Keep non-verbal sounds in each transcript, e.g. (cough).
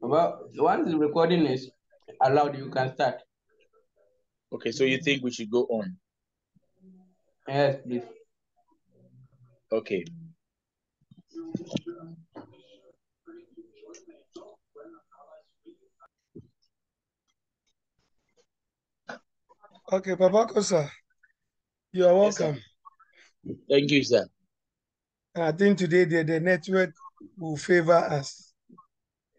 Well, once the recording is allowed, you can start. Okay, so you think we should go on? Yes, please. Okay. Okay, Papa Kosa, you are Yes, welcome. Thank you, sir. I think today the, the network will favor us.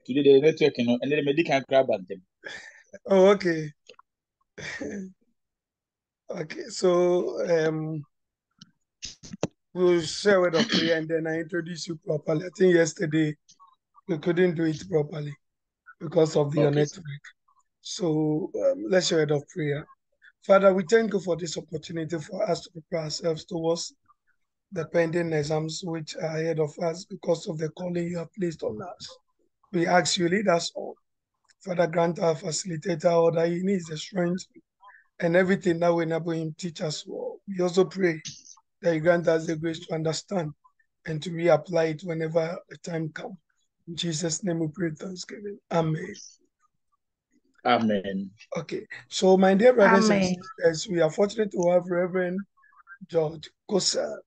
Today the network, you know, and then the can grab at them. Oh, okay. Okay, so um, we'll share with of prayer and then I introduce you properly. I think yesterday we couldn't do it properly because of the Okay, network. So um, let's share it of prayer. Father, we thank you for this opportunity for us to prepare ourselves towards the pending exams which are ahead of us because of the calling you have placed on us. We ask you, lead us all. Father, grant our facilitator all that he needs, the strength and everything that will enable him teach us well. We also pray that you grant us the grace to understand and to reapply it whenever the time comes. In Jesus' name we pray thanksgiving. Amen. Amen. Okay, so my dear brothers and sisters, we are fortunate to have Reverend George Kosa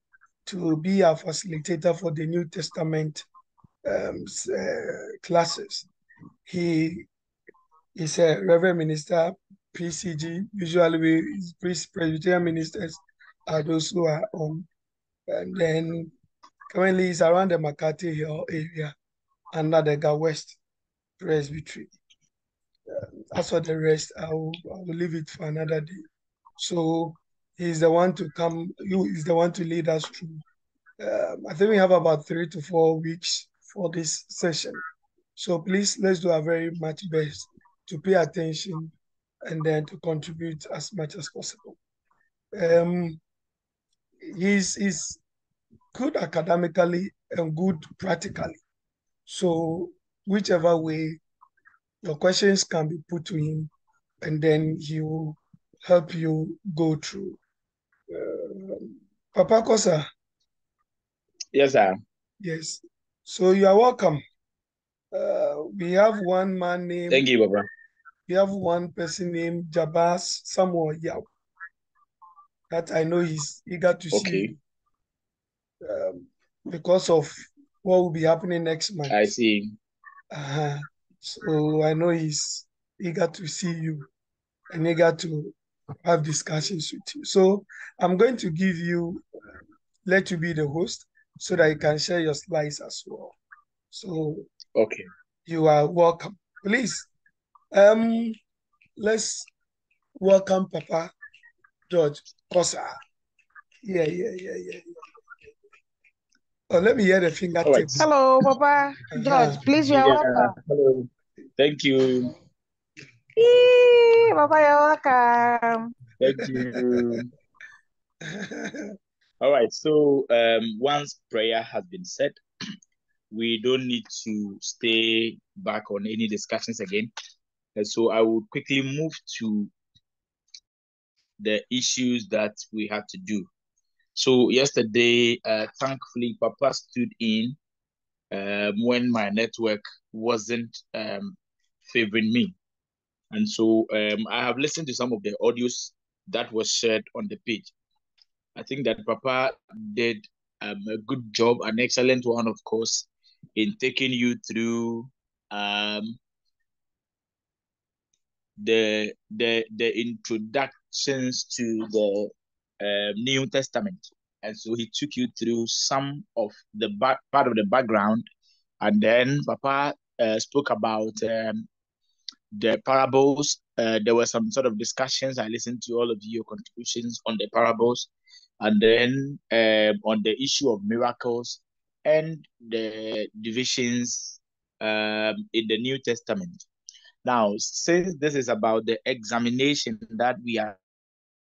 to be our facilitator for the New Testament um, uh, classes. He is a Reverend Minister, PCG. Usually, we Pres- Presbyterian ministers are those who are on. And then currently, he's around the Makati Hill area under the West Presbytery. As for the rest, I will, I will leave it for another day. So he's the one to come, you is the one to lead us through. Um, I think we have about three to four weeks for this session. So please, let's do our very much best to pay attention and then to contribute as much as possible. Um, he's, he's good academically and good practically. So whichever way your questions can be put to him, and then he will help you go through. Um, Papa Kosa, Yes, sir. yes. So you are welcome. Uh, we have one man named, Thank you, Papa. we have one person named Jabas Samuel Yao. That I know he's eager to see Okay, you um, because of what will be happening next month. I see. Uh-huh. So I know he's eager to see you and eager to have discussions with you. So I'm going to give you, let you be the host so that you can share your slides as well. So Okay. you are welcome. Please, um, let's welcome Papa George Kosa. Yeah, yeah, yeah, yeah. Oh, let me hear the All right. fingertips. Hello, Papa George. Please, you are Yeah, welcome. hello. Thank you. Yee, Papa, you're welcome. Thank you. (laughs) All right. So, um, once prayer has been said, (clears throat) we don't need to stay back on any discussions again. And so I will quickly move to the issues that we had to do. So yesterday, uh, thankfully, Papa stood in um, when my network wasn't um, favoring me. And so um, I have listened to some of the audios that was shared on the page. I think that Papa did um, a good job, an excellent one, of course, in taking you through um, the the the introductions to the um, New Testament, and so he took you through some of the back, part of the background, and then Papa uh, spoke about um, the parables. Uh, there were some sort of discussions. I listened to all of your contributions on the parables, and then um, on the issue of miracles and the divisions um, in the New Testament. Now, since this is about the examination that we are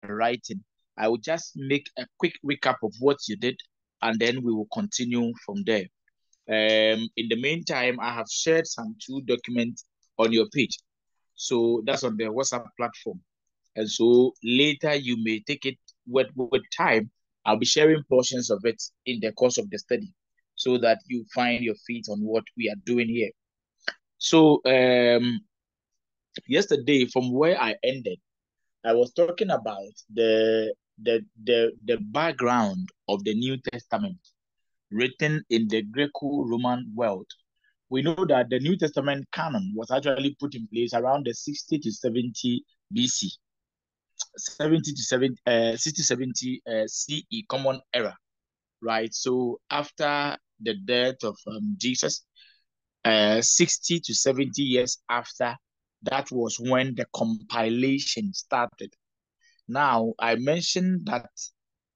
writing, I will just make a quick recap of what you did, and then we will continue from there. Um, in the meantime, I have shared some two documents on your page. So that's on the WhatsApp platform. And so later you may take it with, with time. I'll be sharing portions of it in the course of the study so that you find your feet on what we are doing here. So um, yesterday, from where I ended, I was talking about the the the the background of the New Testament written in the Greco-Roman world. We know that the New Testament canon was actually put in place around the 60 to 70 BC, 70 to 70, uh, 60 70 uh, CE, Common Era, right? So after the death of um, Jesus, uh, 60 to 70 years after, that was when the compilation started. Now, I mentioned that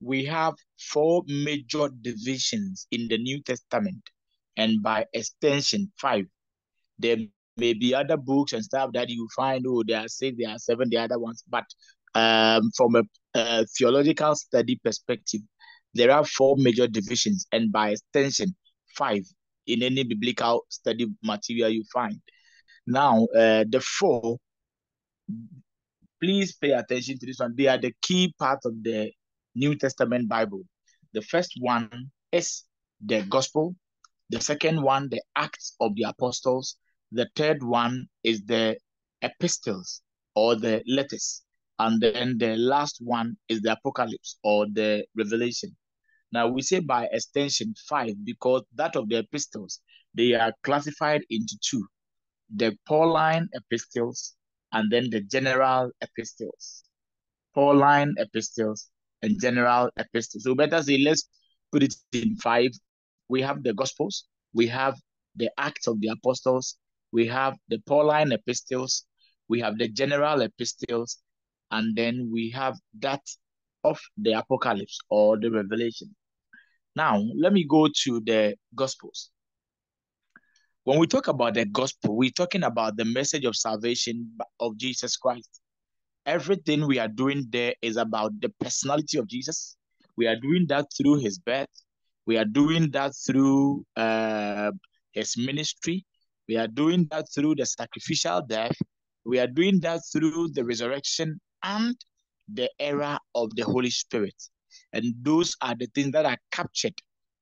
we have four major divisions in the New Testament, and by extension, five. There may be other books and stuff that you find, oh, there are six, there are seven, the other ones, but um, from a, a theological study perspective, there are four major divisions, and by extension, five in any biblical study material you find. Now, uh, the four, please pay attention to this one. They are the key part of the New Testament Bible. The first one is the gospel. The second one, the Acts of the Apostles. The third one is the epistles or the letters. And then the last one is the apocalypse or the revelation. Now we say by extension five because that of the epistles, they are classified into two the Pauline epistles and then the general epistles. Pauline epistles and general epistles. So better say, let's put it in five. We have the Gospels, we have the Acts of the Apostles, we have the Pauline epistles, we have the general epistles, and then we have that of the Apocalypse or the Revelation. Now, let me go to the Gospels. When we talk about the gospel, we're talking about the message of salvation of Jesus Christ. Everything we are doing there is about the personality of Jesus. We are doing that through his birth. We are doing that through uh, his ministry. We are doing that through the sacrificial death. We are doing that through the resurrection and the era of the Holy Spirit. And those are the things that are captured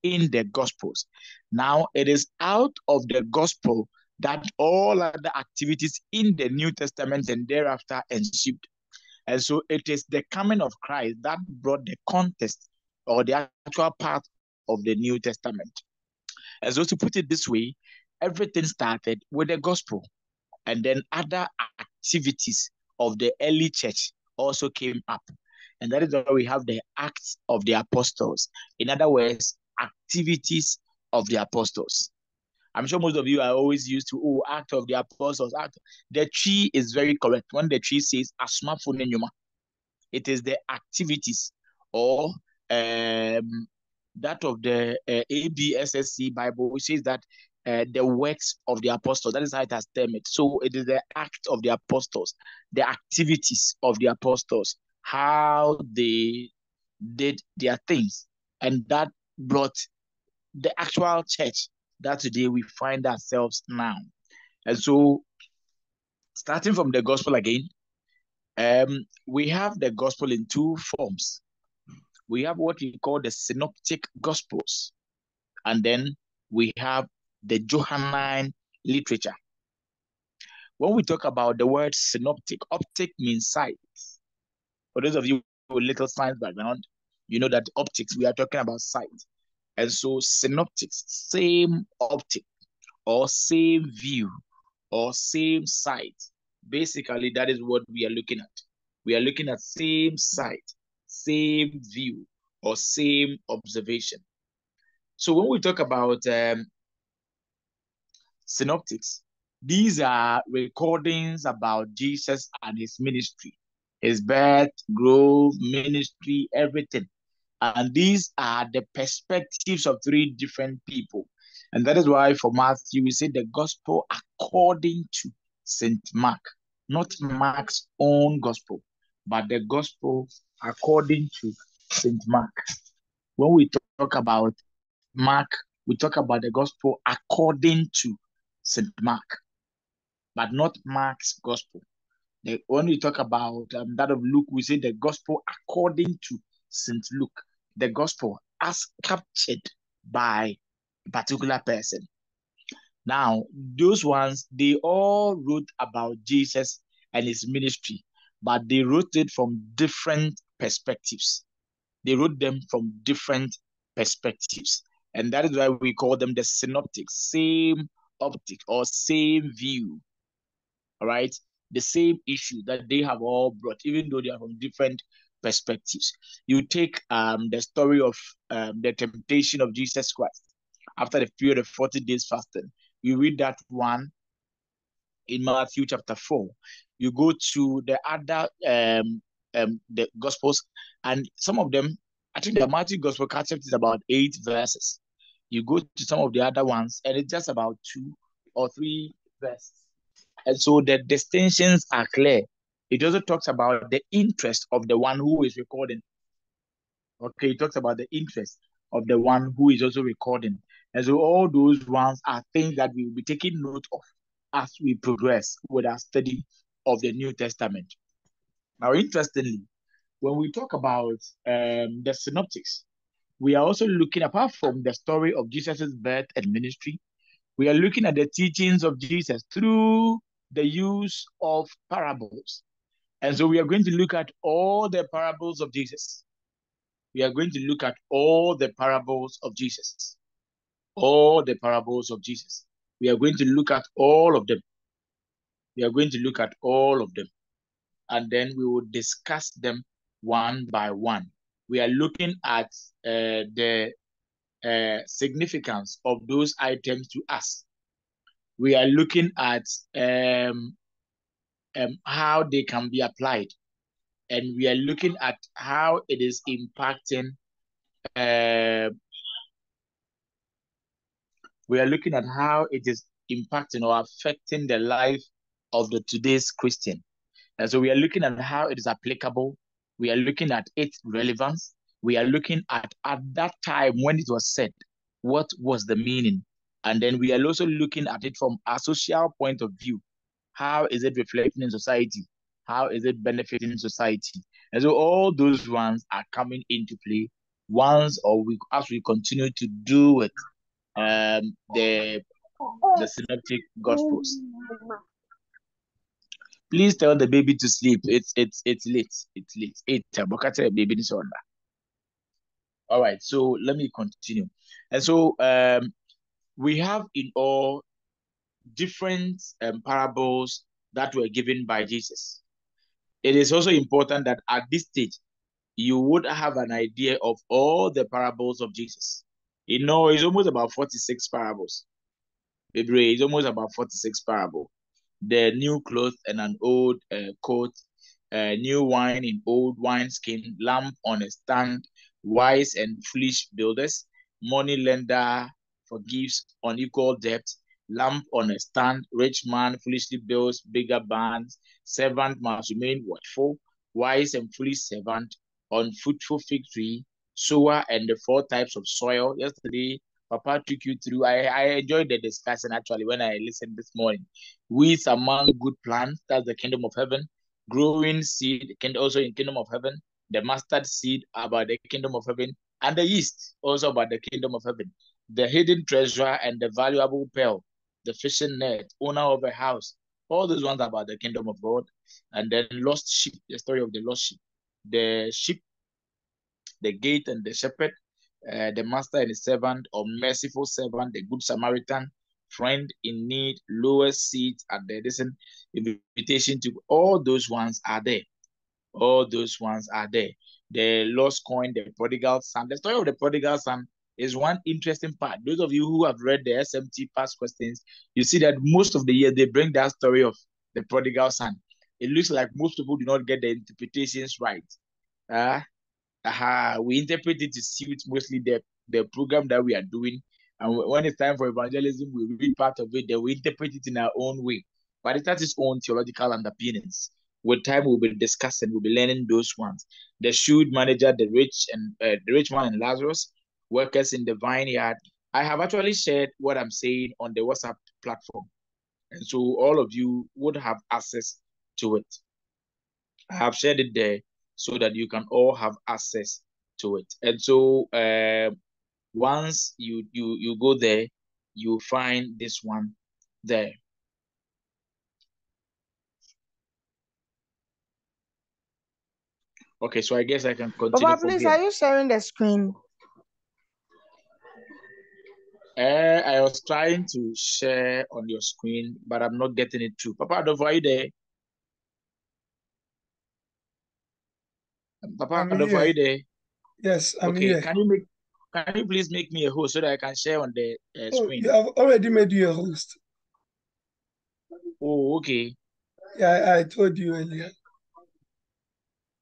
in the Gospels. Now, it is out of the Gospel that all other activities in the New Testament and thereafter ensued. And so it is the coming of Christ that brought the context or the actual part of the New Testament. And so to put it this way, everything started with the gospel. And then other activities of the early church also came up. And that is why we have the Acts of the Apostles. In other words, activities of the apostles. I'm sure most of you are always used to, oh, act of the apostles. Act. The Twi is very correct. When the Twi says asmafo nenyuma, it is the activities or um, that of the uh, ABSSC Bible, which says that uh, the works of the apostles. That is how it has termed it. So it is the act of the apostles, the activities of the apostles, how they did their things, and that brought the actual church that today we find ourselves now. And so, starting from the gospel again, um, we have the gospel in two forms. We have what we call the synoptic gospels, and then we have the Johannine literature. When we talk about the word synoptic, optic means sight. For those of you with little science background, you know that optics, we are talking about sight. And so synoptics, same optic or same view or same sight. Basically, that is what we are looking at. We are looking at same sight, same view, or same observation. So when we talk about um, synoptics, these are recordings about Jesus and his ministry, his birth, growth, ministry, everything. And these are the perspectives of three different people. And that is why for Matthew, we say the gospel according to St. Mark, not Mark's own gospel, but the gospel according to St. Mark. When we talk about Mark, we talk about the gospel according to St. Mark, but not Mark's gospel. When we talk about um, that of Luke, we say the gospel according to St. Luke the gospel as captured by a particular person. Now, those ones, they all wrote about Jesus and his ministry, but they wrote it from different perspectives. They wrote them from different perspectives. And that is why we call them the synoptics, same optic or same view. All right. The same issue that they have all brought, even though they are from different perspectives. You take um, the story of um, the temptation of Jesus Christ after the period of 40 days fasting. You read that one in Matthew chapter 4. You go to the other um, um the gospels, and some of them, I think the Matthew gospel concept is about eight verses. You go to some of the other ones, and it's just about two or three verses. And so the distinctions are clear. It also talks about the interest of the one who is recording. Okay, it talks about the interest of the one who is also recording. And so all those ones are things that we will be taking note of as we progress with our study of the New Testament. Now, interestingly, when we talk about um, the synoptics, we are also looking, apart from the story of Jesus' birth and ministry, we are looking at the teachings of Jesus through the use of parables. And so we are going to look at all the parables of Jesus. We are going to look at all the parables of Jesus all the parables of Jesus. We are going to look at all of them. We are going to look at all of them. And then we will discuss them one by one. We are looking at uh, the uh, significance of those items to us. We are looking at um, um, how they can be applied. And we are looking at how it is impacting uh, we are looking at how it is impacting or affecting the life of the today's Christian. And so we are looking at how it is applicable. We are looking at its relevance. We are looking at at that time when it was said, what was the meaning? And then we are also looking at it from a social point of view. How is it reflecting in society? How is it benefiting society? And so all those ones are coming into play once or we as we continue to do it um, the the synoptic gospels. Please tell the baby to sleep. It's it's it's late. It's late. Eight baby is All right, so let me continue. And so um we have in all different um, parables that were given by Jesus. It is also important that at this stage you would have an idea of all the parables of Jesus. You know, it's almost about 46 parables. It's almost about 46 parables. The new cloth and an old uh, coat, uh, new wine in old wineskin, lamp on a stand, wise and foolish builders, money lender forgives unequal debt, lamp on a stand, rich man foolishly builds bigger barns, servant must remain watchful, wise and foolish servant, unfruitful fig tree, sower and the four types of soil. Yesterday, Papa took you through. I, I enjoyed the discussion actually when I listened this morning. Weeds among good plants, that's the kingdom of heaven. Growing seed, can also in kingdom of heaven. The mustard seed about the kingdom of heaven, and the yeast also about the kingdom of heaven. The hidden treasure and the valuable pearl, the fishing net, owner of a house, all those ones about the kingdom of God. And then lost sheep, the story of the lost sheep. The sheep the gate and the shepherd, uh, the master and the servant, or merciful servant, the good Samaritan, friend in need, lowest seat at the listen, invitation to all those ones are there. All those ones are there. The lost coin, the prodigal son. The story of the prodigal son is one interesting part. Those of you who have read the SMT past questions, you see that most of the year they bring that story of the prodigal son. It looks like most people do not get the interpretations right. Uh, uh, we interpret it to suit mostly the, the program that we are doing. And when it's time for evangelism, we read part of it, then we interpret it in our own way. But it has its own theological underpinnings. With time, we'll be discussing, we'll be learning those ones. The shrewd manager, the rich and uh, the rich man and Lazarus, workers in the vineyard. I have actually shared what I'm saying on the WhatsApp platform. And so all of you would have access to it. I have shared it there so that you can all have access to it. And so uh, once you you you go there, you find this one there. Okay, so I guess I can continue Papa, please, here. are you sharing the screen? Uh, I was trying to share on your screen, but I'm not getting it through. Papa Adofo, are you there? Papa I'm are here. you there? Yes, I'm Okay, here. can you make can you please make me a host so that I can share on the uh, Oh, screen? you have already made you a host. Oh, okay. Yeah, I, I told you earlier.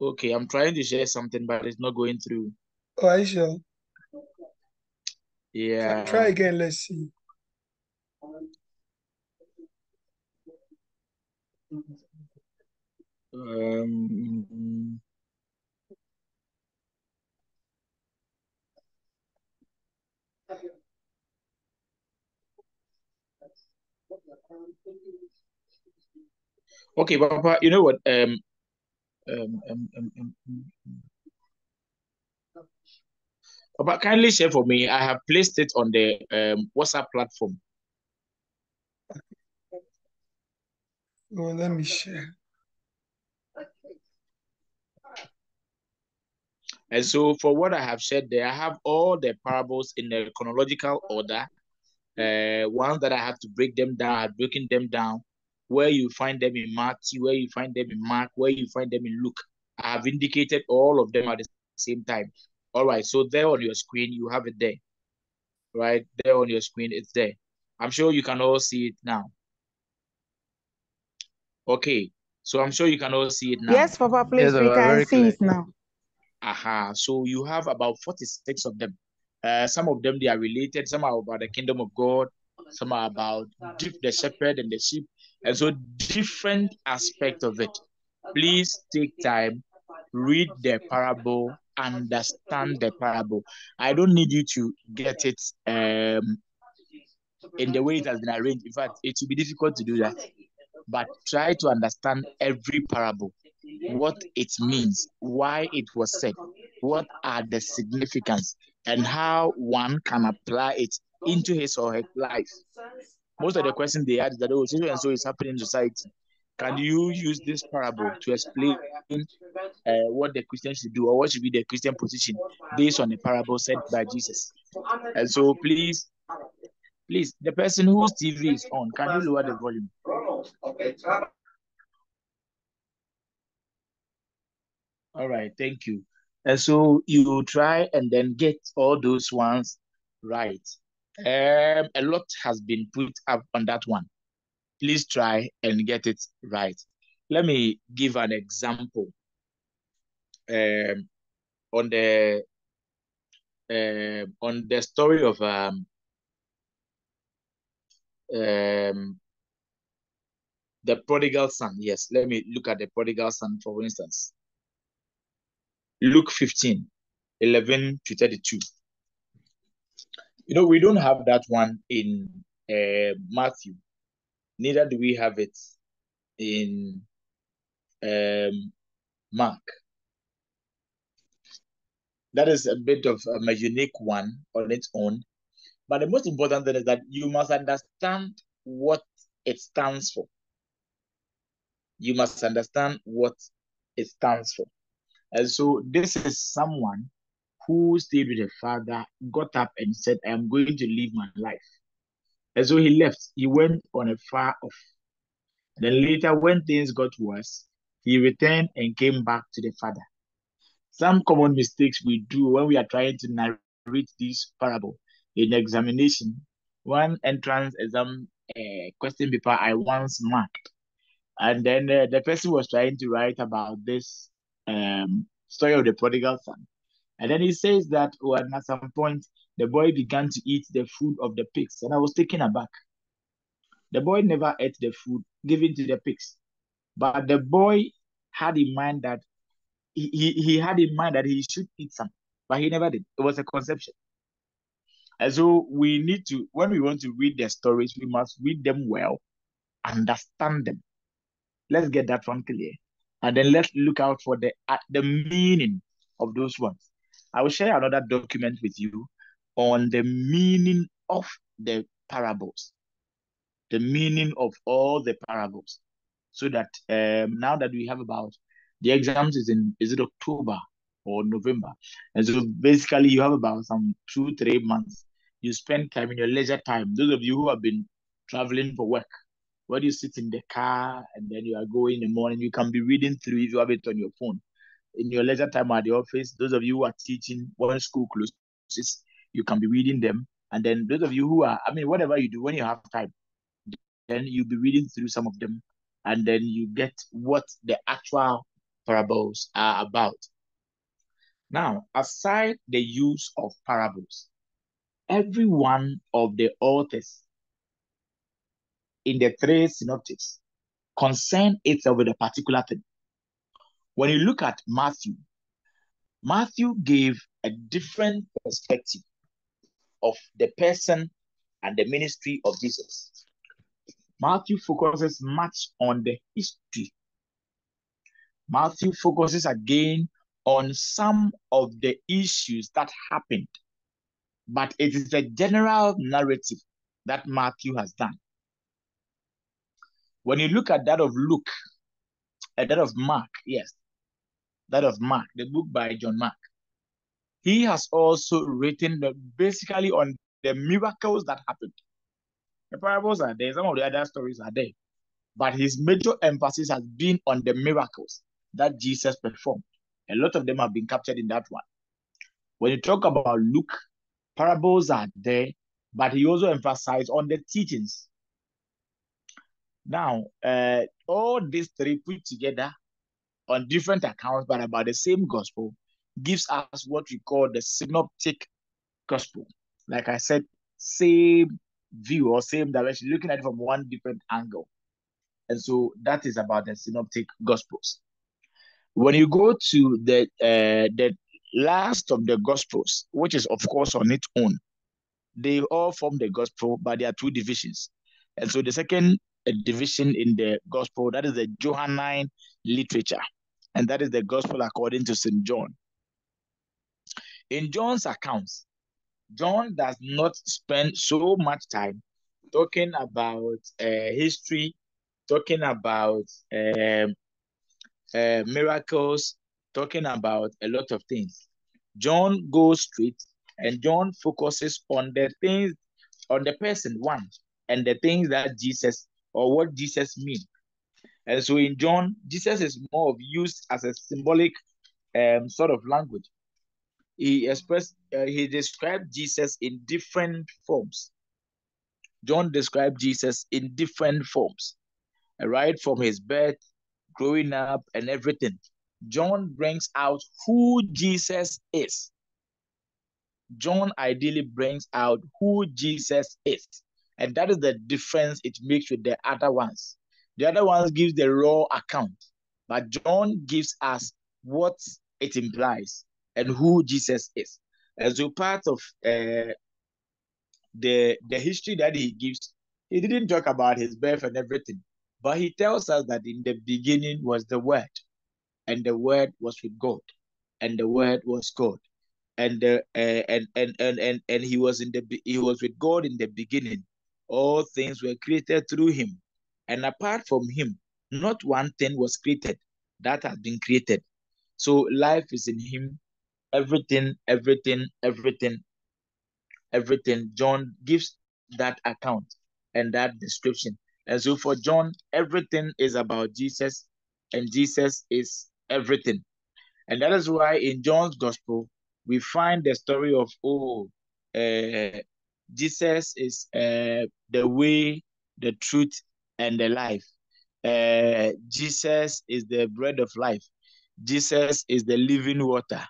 Okay, I'm trying to share something, but it's not going through. Oh, are you sure? Yeah. try again. Let's see. Um, okay, Papa, you know what? Um, um, um, um, um, um, Papa, kindly share for me. I have placed it on the um, WhatsApp platform. Well, let me share. And so, for what I have shared there, I have all the parables in the chronological order. Uh, ones that I have to break them down, I've broken them down. Where you find them in Matthew, where you find them in Mark, where you find them in Luke. I have indicated all of them at the same time. All right, so there on your screen, you have it there. Right there on your screen, it's there. I'm sure you can all see it now. Okay, so I'm sure you can all see it now. Yes, Papa, please, Yes, we can see clear. it now. Aha, so you have about 46 of them. Uh, some of them they are related, some are about the kingdom of God, some are about the shepherd and the sheep, and so different aspect of it. Please take time, read the parable, understand the parable. I don't need you to get it um in the way it has been arranged. In fact, it will be difficult to do that. But try to understand every parable, what it means, why it was said, what are the significance, and how one can apply it into his or her life. Most of the questions they ask is that, oh, so and so is happening in society. Can you use this parable to explain uh, what the Christian should do or what should be the Christian position based on the parable said by Jesus? And so, please, please, the person whose TV is on, can you lower the volume? All right, thank you. And so you try and then get all those ones right. Um, a lot has been put up on that one. Please try and get it right. Let me give an example. Um, on the uh, on the story of um, um, the prodigal son. Yes, let me look at the prodigal son for instance. Luke 15, 11 to 32. You know, we don't have that one in uh, Matthew. Neither do we have it in um, Mark. That is a bit of a unique one on its own. But the most important thing is that you must understand what it stands for. You must understand what it stands for. And so this is someone who stayed with the father, got up and said, I am going to live my life. And so he left. He went on a far off. Then later, when things got worse, he returned and came back to the father. Some common mistakes we do when we are trying to narrate this parable in examination. One entrance exam uh, question paper I once marked, and then uh, the person was trying to write about this um, story of the prodigal son. And then he says that when at some point the boy began to eat the food of the pigs, and I was taken aback. The boy never ate the food given to the pigs, but the boy had in mind that he, he, he had in mind that he should eat some, but he never did. It was a conception. And so we need to, when we want to read the stories, we must read them well, understand them. Let's get that one clear. And then let's look out for the uh, the meaning of those ones. I will share another document with you on the meaning of the parables, the meaning of all the parables, so that um, now that we have about the exams is in is it October or November, and so basically you have about some two three months. You spend time in your leisure time. Those of you who have been traveling for work, where you sit in the car and then you are going in the morning, you can be reading through if you have it on your phone. In your leisure time at the office, those of you who are teaching when school closes, you can be reading them. And then those of you who are, I mean, whatever you do when you have time, then you'll be reading through some of them, and then you get what the actual parables are about. Now, aside the use of parables, every one of the authors in the three synoptics concern itself with a particular thing. When you look at Matthew, Matthew gave a different perspective of the person and the ministry of Jesus. Matthew focuses much on the history. Matthew focuses again on some of the issues that happened, but it is a general narrative that Matthew has done. When you look at that of Luke, uh, that of Mark, yes, that of Mark, the book by John Mark, he has also written the, basically on the miracles that happened. The parables are there, some of the other stories are there, but his major emphasis has been on the miracles that Jesus performed. A lot of them have been captured in that one. When you talk about Luke, parables are there, but he also emphasized on the teachings. Now, uh, all these three put together on different accounts, but about the same gospel, gives us what we call the synoptic gospel. Like I said, same view or same direction, looking at it from one different angle. And so that is about the synoptic gospels. When you go to the uh, the last of the gospels, which is of course on its own, they all form the gospel, but there are two divisions. And so the second uh, division in the gospel, that is the Johannine literature, and that is the gospel according to St. John. In John's accounts, John does not spend so much time talking about uh, history, talking about um, uh, miracles, talking about a lot of things. John goes straight and John focuses on the things, on the person, one, and the things that Jesus or what Jesus means. And so in John, Jesus is more of used as a symbolic um, sort of language. He expressed, uh, he described Jesus in different forms. John described Jesus in different forms, right from his birth, growing up, and everything. John brings out who Jesus is. John ideally brings out who Jesus is. And that is the difference it makes with the other ones. The other ones gives the raw account, but John gives us what it implies and who Jesus is. And so part of uh, the the history that he gives, he didn't talk about his birth and everything, but he tells us that in the beginning was the Word, and the Word was with God, and the Word was God, and the uh, and, and and and and he was in the he was with God in the beginning. All things were created through him, and apart from him, not one thing was created that has been created. So life is in him. Everything, everything, everything, everything. John gives that account and that description. And so for John, everything is about Jesus, and Jesus is everything. And that is why in John's gospel, we find the story of, oh, uh, Jesus is uh, the way, the truth, and the life. Uh, Jesus is the bread of life. Jesus is the living water.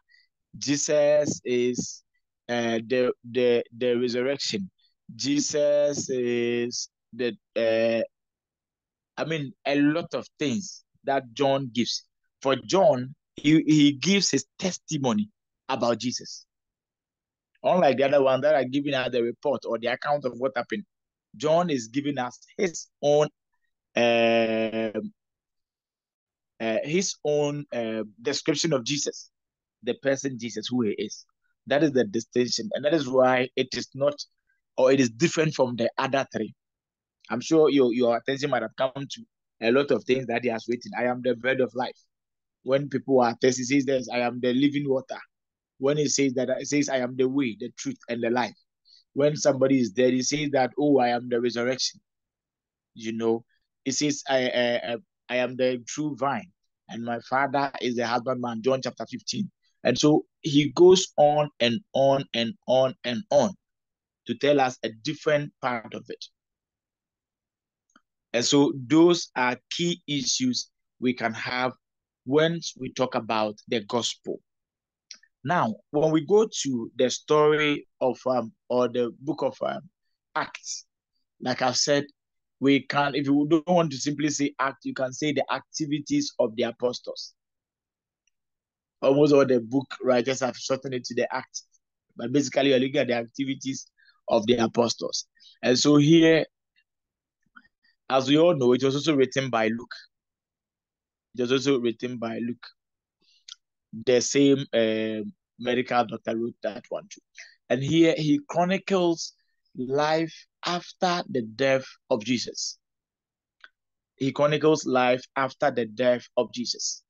Jesus is uh, the the the resurrection. Jesus is the uh, I mean a lot of things that John gives. For John, he, he gives his testimony about Jesus. Unlike the other one that are giving us the report or the account of what happened, John is giving us his own uh, uh, his own uh, description of Jesus, the person Jesus, who he is. That is the distinction, and that is why it is not or it is different from the other three. I'm sure your, your attention might have come to a lot of things that he has written. I am the bread of life. When people are thirsty, he says I am the living water. When he says that, he says, I am the way, the truth, and the life. When somebody is dead, he says that, oh, I am the resurrection. You know, he says, I, I, I am the true vine, and my father is the husbandman, John chapter 15. And so he goes on and on and on and on to tell us a different part of it. And so those are key issues we can have once we talk about the gospel. Now, when we go to the story of um or the book of um, Acts, like I've said, we can if you don't want to simply say act, you can say the activities of the apostles. Almost all the book writers have shortened it to the act, but basically you're looking at the activities of the apostles. And so here as we all know, it was also written by Luke. It was also written by Luke. The same uh, medical doctor wrote that one too. And here he chronicles life after the death of Jesus. He chronicles life after the death of Jesus.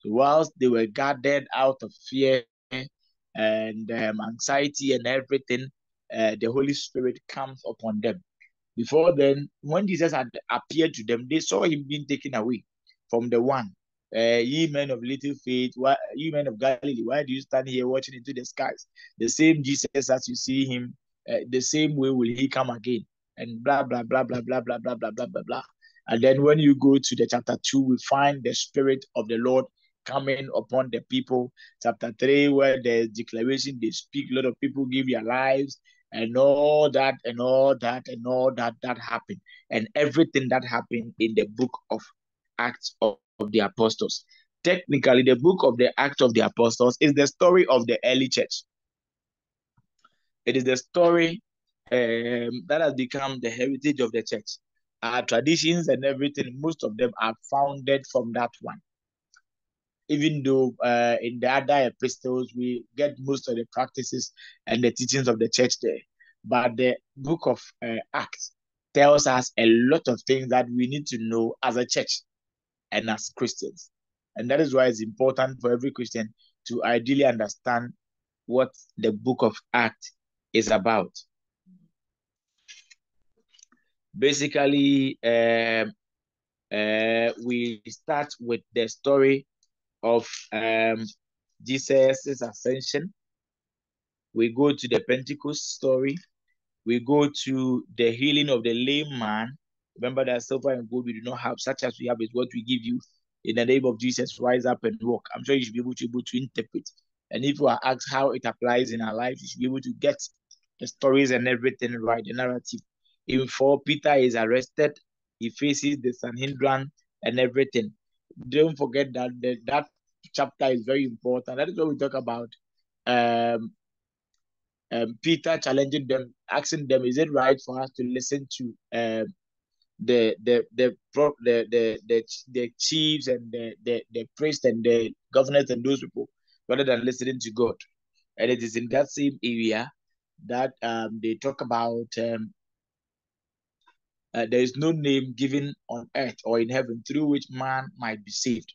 So whilst they were gathered out of fear and um, anxiety and everything, uh, the Holy Spirit comes upon them before then, when Jesus had appeared to them, they saw him being taken away from the one. Uh, ye men of little faith, why, ye men of Galilee, why do you stand here watching into the skies? The same Jesus as you see him, uh, the same way will he come again. And blah, blah, blah, blah, blah, blah, blah, blah, blah, blah, blah. And then when you go to the chapter 2, we find the Spirit of the Lord coming upon the people. Chapter 3, where the declaration, they speak, a lot of people give their lives and all that and all that and all that that happened and everything that happened in the book of acts of, of, the apostles. Technically the book of the acts of the apostles is the story of the early church. It is the story um, that has become the heritage of the church. Our traditions and everything most of them are founded from that one. Even though uh, in the other epistles we get most of the practices and the teachings of the church there. But the book of uh, Acts tells us a lot of things that we need to know as a church and as Christians. And that is why it's important for every Christian to ideally understand what the book of Acts is about. Basically, um, uh, we start with the story of um, Jesus' ascension. We go to the Pentecost story. We go to the healing of the lame man. Remember that silver and gold we do not have, such as we have is what we give you. In the name of Jesus, rise up and walk. I'm sure you should be able to, able to interpret. And if you are asked how it applies in our lives, you should be able to get the stories and everything right, the narrative. Even before Peter is arrested, he faces the Sanhedrin and everything don't forget that the, that chapter is very important. That is what we talk about. Um, um, Peter challenging them, asking them, "Is it right for us to listen to um, the, the the the the the the chiefs and the the the priests and the governors and those people rather than listening to God?" And it is in that same area that um, they talk about um, uh, there is no name given on earth or in heaven through which man might be saved.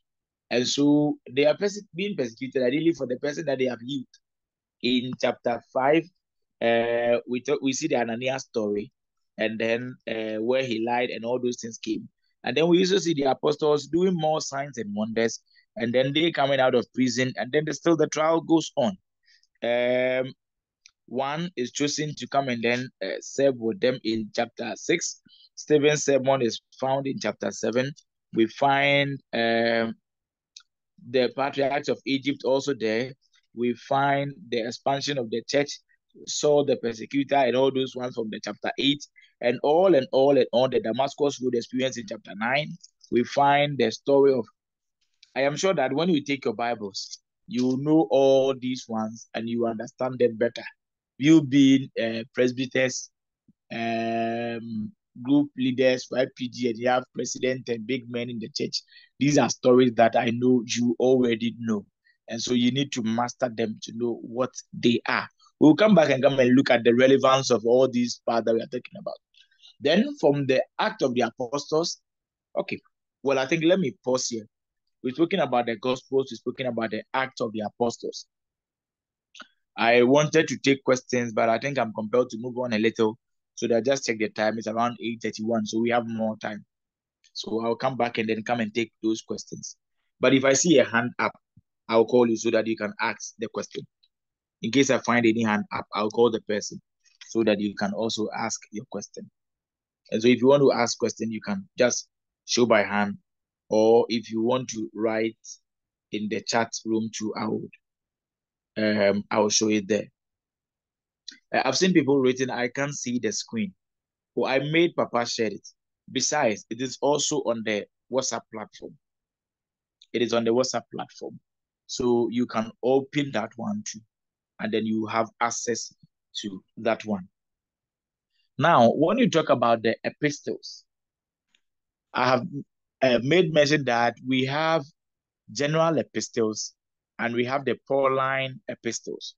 And so they are being persecuted ideally for the person that they have healed. In chapter 5, uh, we, talk, we see the Ananias story and then uh, where he lied and all those things came. And then we also see the apostles doing more signs and wonders, and then they coming out of prison, and then the, still the trial goes on. Um, one is choosing to come and then uh, serve with them in chapter 6 Stephen's sermon is found in chapter 7. We find um, the patriarchs of Egypt also there. We find the expansion of the church, Saul the persecutor, and all those ones from the chapter 8. And all and all and all the Damascus Road experience in chapter 9. We find the story of. I am sure that when you take your Bibles, you know all these ones and you understand them better. You being uh, presbyters, um, group leaders for IPG and you have president and big men in the church. These are stories that I know you already know. And so you need to master them to know what they are. We'll come back and come and look at the relevance of all these parts that we are talking about. Then from the Act of the Apostles, okay, well, I think let me pause here. We're talking about the Gospels, we're speaking about the Act of the Apostles. I wanted to take questions, but I think I'm compelled to move on a little. So that just check the time. It's around 8.31, so we have more time. So I'll come back and then come and take those questions. But if I see a hand up, I'll call you so that you can ask the question. In case I find any hand up, I'll call the person so that you can also ask your question. And so if you want to ask question, you can just show by hand, or if you want to write in the chat room too, I would um I will show it there. I've seen people written, I can't see the screen. Well, I made Papa share it. Besides, it is also on the WhatsApp platform. It is on the WhatsApp platform. So you can open that one too, and then you have access to that one. Now, when you talk about the epistles, I have uh, made mention that we have general epistles and we have the Pauline epistles.